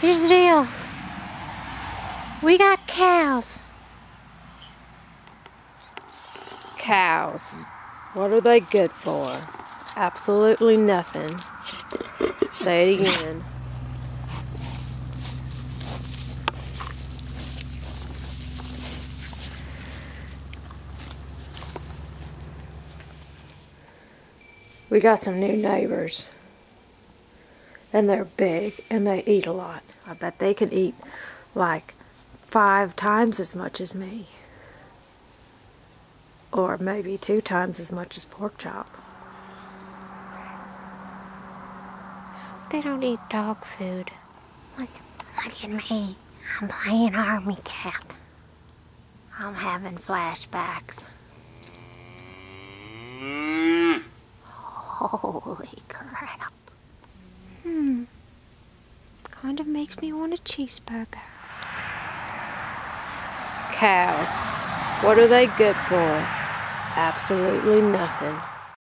Here's the deal. We got cows. Cows. What are they good for? Absolutely nothing. Say it again. We got some new neighbors. And they're big and they eat a lot. I bet they can eat like five times as much as me. Or maybe two times as much as Porkchop. They don't eat dog food. Look, look at me. I'm playing army cat. I'm having flashbacks. Holy crap. Hmm. Kind of makes me want a cheeseburger. Cows. What are they good for? Absolutely nothing.